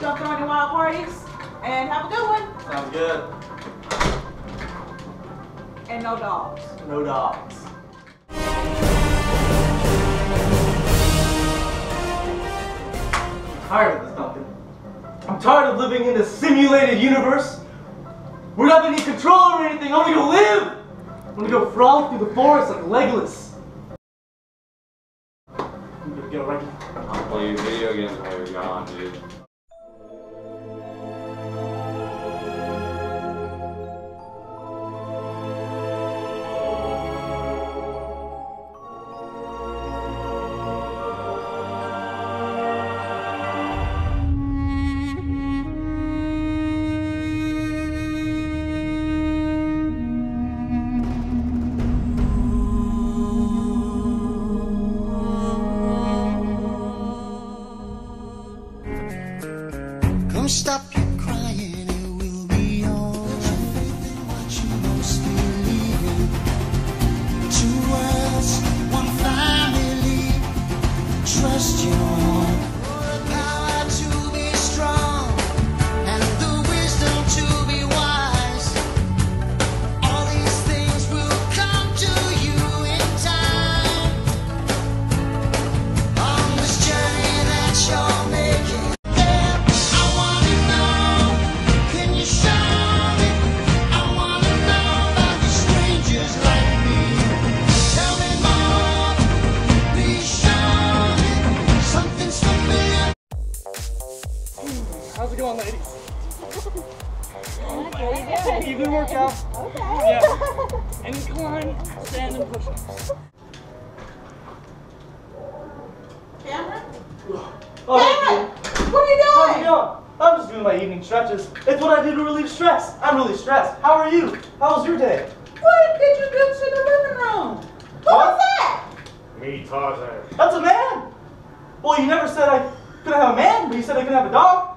Don't throw any wild parties. And have a good one. Sounds good. And no dogs. No dogs. I'm tired of this, Duncan. I'm tired of living in a simulated universe. We're not gonna need control over anything. I wanna go live. I wanna go frolic through the forest like Legolas. You'll get a regular. I'll play video games while you're gone, dude. Stop your crying, it will be alright. What you most believe in. Two worlds, one family. Trust your How's it going, ladies? Evening workout. Okay. Yeah. Incline, stand, and push ups. Cameron? Oh, thank you. Cameron! What are you How's it doing? going? I'm just doing my evening stretches. It's what I do to relieve stress. I'm really stressed. How are you? How was your day? What did you do to the living room? Who What? was that? Me, Tarzan. That's a man. Well, you never said I couldn't have a man, but you said I couldn't have a dog.